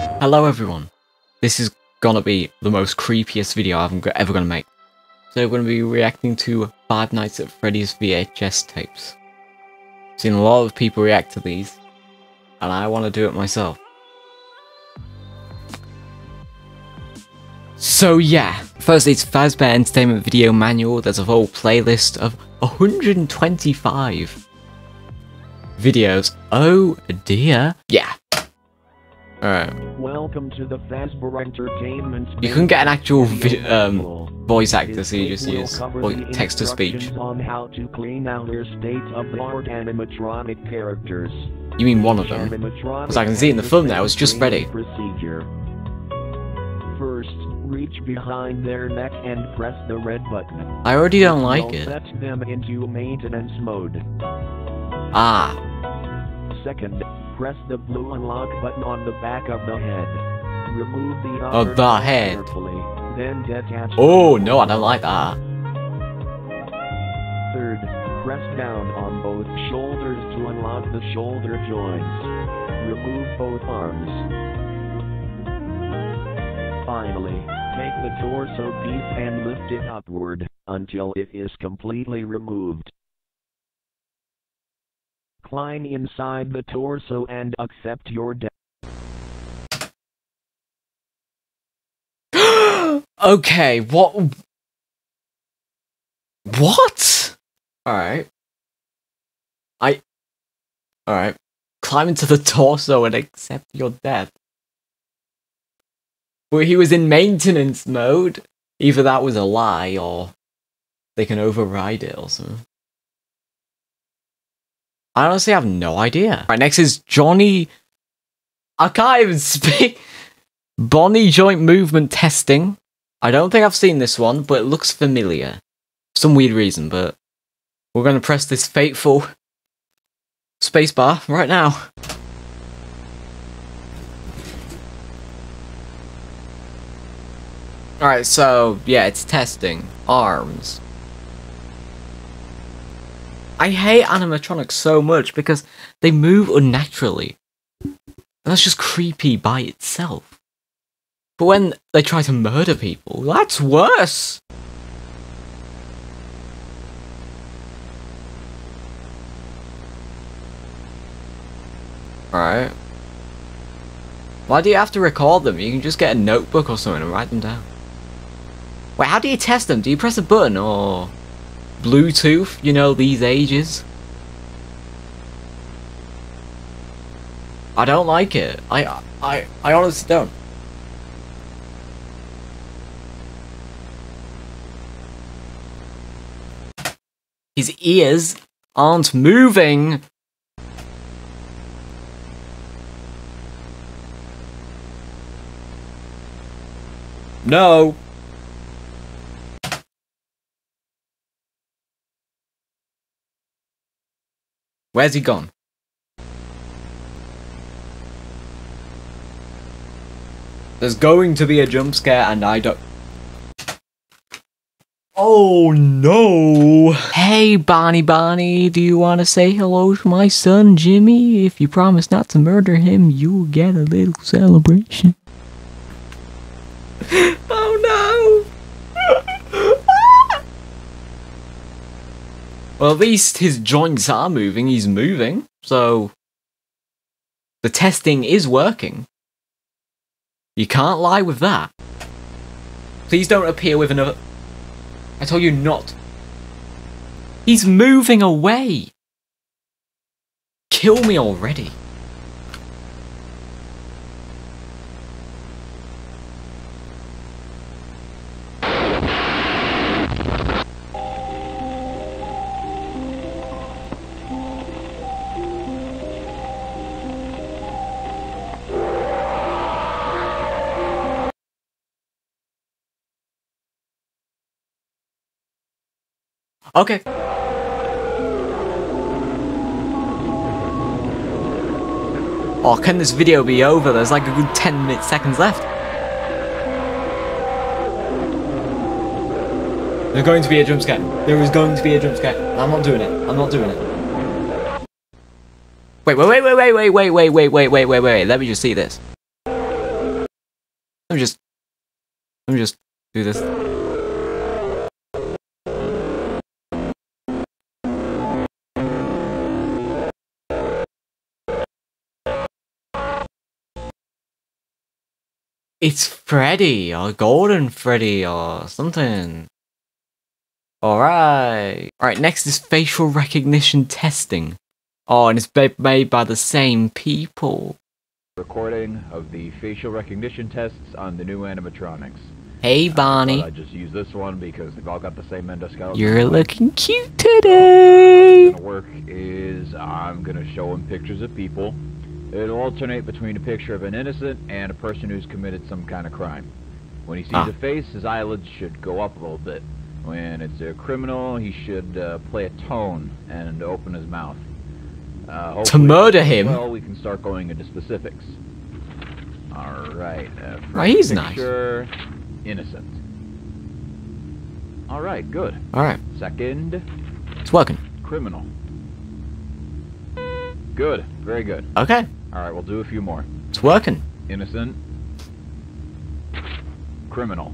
Hello everyone. This is gonna be the most creepiest video I'm ever gonna make. So we're gonna be reacting to Five Nights at Freddy's VHS tapes. Seen a lot of people react to these, and I want to do it myself. So yeah, firstly it's Fazbear Entertainment Video Manual. There's a whole playlist of 125 videos. Oh dear. Yeah. Alright. Welcome to the Fazbear Entertainment. You can get an actual um, voice actor, so you just use text to speech. On how to clean out your state-of-the-art animatronic characters. You mean one of them? Because I can see in the film, thumbnail, it's just ready. Procedure. First, reach behind their neck and press the red button. I already don't like it. Set them into maintenance mode. Ah, Second, press the blue unlock button on the back of the head. Remove the Of the head. carefully, then detach. oh no, I don't like that. Third, press down on both shoulders to unlock the shoulder joints. Remove both arms. Finally, take the torso piece and lift it upward until it is completely removed. Climb inside the torso and accept your death. okay, what? What? Alright. I. Alright. Climb into the torso and accept your death. Well, he was in maintenance mode. Either that was a lie or they can override it or something. I honestly have no idea. Right, next is Johnny. I can't even speak. Bonnie joint movement testing. I don't think I've seen this one, but it looks familiar. For some weird reason, but we're going to press this fateful spacebar right now. Alright, so yeah, it's testing. Arms. I hate animatronics so much because they move unnaturally. And that's just creepy by itself. But when they try to murder people, that's worse! Alright. Why do you have to record them? You can just get a notebook or something and write them down. Wait, how do you test them? Do you press a button or Bluetooth? You know, these ages? I don't like it. I I I honestly don't. His ears aren't moving. No. Where's he gone? There's going to be a jump scare and I don't... Oh no! Hey Bonnie Bonnie, do you want to say hello to my son Jimmy? If you promise not to murder him, you'll get a little celebration. oh no! Well, at least his joints are moving, he's moving, so... The testing is working. You can't lie with that. Please don't appear with another... I told you not. He's moving away. Kill me already. Okay. Oh, can this video be over? There's like a good 10 minutes, seconds left. There's going to be a jump scare. There is going to be a jump scare. I'm not doing it. I'm not doing it. Wait, wait, wait, wait, wait, wait, wait, wait, wait, wait, wait, wait, wait. Let me just see this. Let me just let me just do this. It's Freddy or Golden Freddy or something. Alright. Alright, next is facial recognition testing. Oh, and it's made by the same people. recording of the facial recognition tests on the new animatronics. Hey, I Bonnie. I just use this one because they've all got the same endoskeleton. You're looking cute uh, What's today. gonna work is I'm gonna show him pictures of people. It'll alternate between a picture of an innocent and a person who's committed some kind of crime. When he sees Ah. a face, his eyelids should go up a little bit. When it's a criminal, he should uh, play a tone and open his mouth. Uh, hopefully- murder him? Well, we can start going into specifics. All right. Uh, Oh, he's nice. Innocent. All right. Good. Alright, Second, it's working. criminal. Good. Very good. Okay, All right. We'll do a few more. it's working. Innocent. Criminal.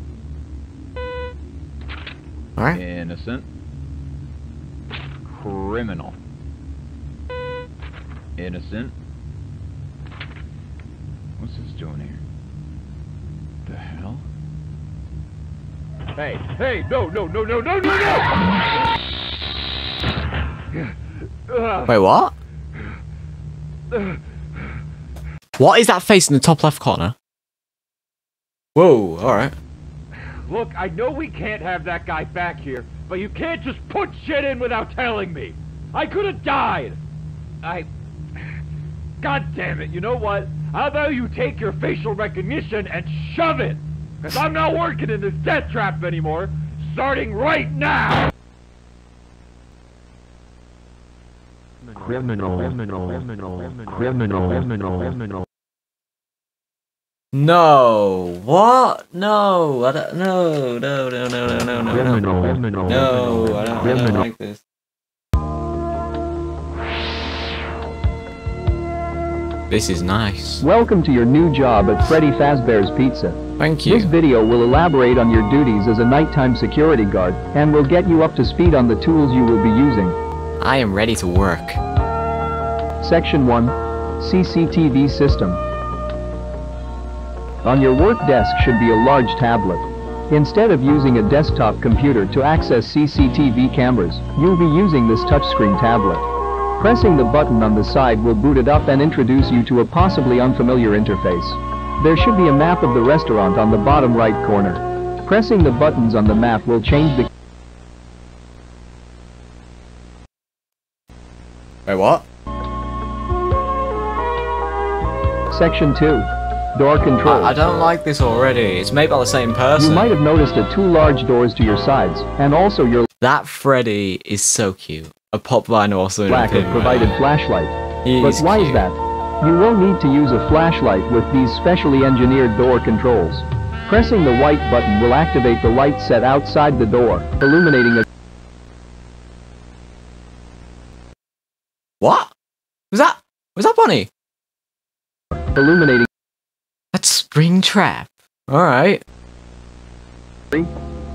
Alright. Innocent. Criminal. Innocent. What's this doing here? The hell? Hey, hey, no, no, no, no, no, no, no! Wait, what? Uh, What is that face in the top left corner? Whoa, alright. Look, I know we can't have that guy back here, but you can't just put shit in without telling me. I could have died. I. God damn it, you know what? How about you take your facial recognition and shove it? Because I'm not working in this death trap anymore, starting right now! Criminal, criminal, criminal, criminal, criminal, criminal. No. What? No. I don't. No. No. No. No. No. No. No. No. I don't, I don't like this. This is nice. Welcome to your new job at Freddy Fazbear's Pizza. Thank you. This video will elaborate on your duties as a nighttime security guard and will get you up to speed on the tools you will be using. I am ready to work. Section 1 CCTV System on your work desk should be a large tablet. Instead of using a desktop computer to access CCTV cameras, you'll be using this touchscreen tablet. Pressing the button on the side will boot it up and introduce you to a possibly unfamiliar interface. There should be a map of the restaurant on the bottom right corner. Pressing the buttons on the map will change the Wait, what? Section 2 Door control. I, I don't like this already. It's made by the same person. You might have noticed the two large doors to your sides, and also your That Freddy is so cute. A pop vinyl also lack of provided flashlight. He But is why cute. is that? You will need to use a flashlight with these specially engineered door controls. Pressing the white button will activate the light set outside the door, illuminating a What? Was that? Was that Bonnie? illuminating That's Springtrap. All right.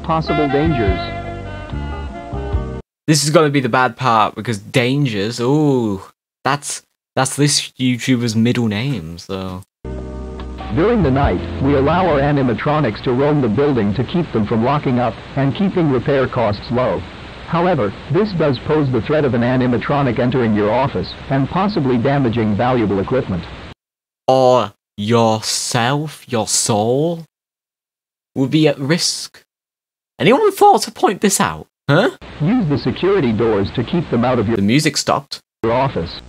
possible dangers. This is gonna be the bad part because dangers. Ooh, that's that's this YouTuber's middle name. So During the night, we allow our animatronics to roam the building to keep them from locking up and keeping repair costs low. However, this does pose the threat of an animatronic entering your office and possibly damaging valuable equipment. or yourself, your soul, would be at risk. Anyone thought to point this out? Huh? Use the security doors to keep them out of your The music stopped. Your office.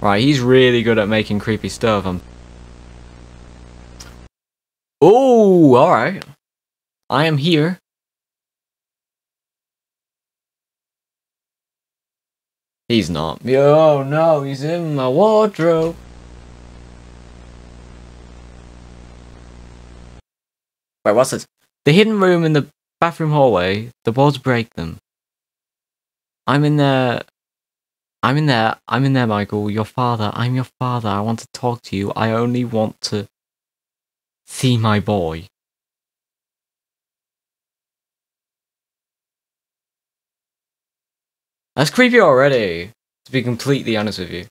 Right, he's really good at making creepy stuff. I'm... Oh, all right. I am here. He's not. Oh no, he's in my wardrobe. Wait, what's this? The hidden room in the bathroom hallway. The walls break them. I'm in there I'm in there. I'm in there, Michael. Your father. I'm your father. I want to talk to you. I only want to see my boy. That's creepy already, to be completely honest with you.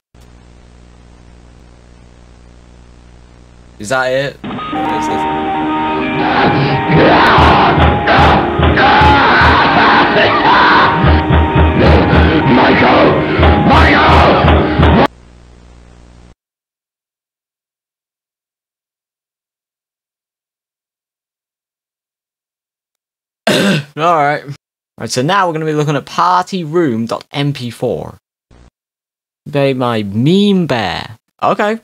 Is that it? Is this? Alright. Alright, so now we're going to be looking at partyroom.mp4. By my meme bear. Okay.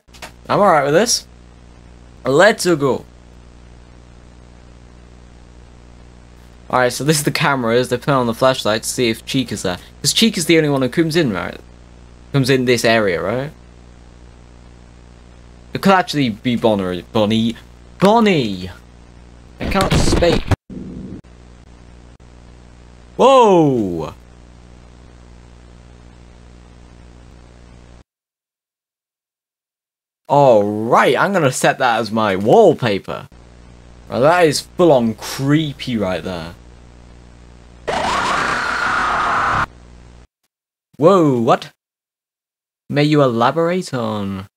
I'm alright with this. Let's go. Alright, so this is the cameras. They put on the flashlight to see if Chica's there. Because Chica's the only one who comes in, right? Comes in this area, right? It could actually be Bonner, Bonnie. Bonnie! I can't speak. Whoa! Alright, I'm gonna set that as my wallpaper. Right, that is full on creepy right there. Whoa, what? May you elaborate on?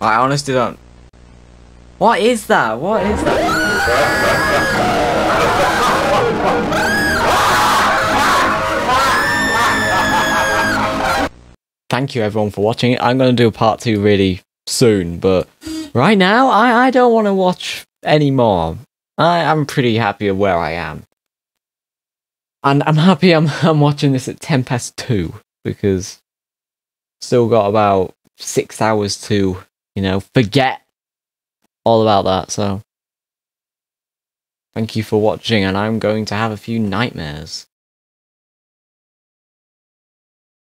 I honestly don't. What is that? What is that? Thank you everyone for watching. I'm going to do a part two really soon, but right now I, I don't want to watch anymore. I, I'm pretty happy where I am. And I'm happy I'm, I'm watching this at 10 past 2 because still got about six hours to, you know, forget all about that. So thank you for watching, and I'm going to have a few nightmares.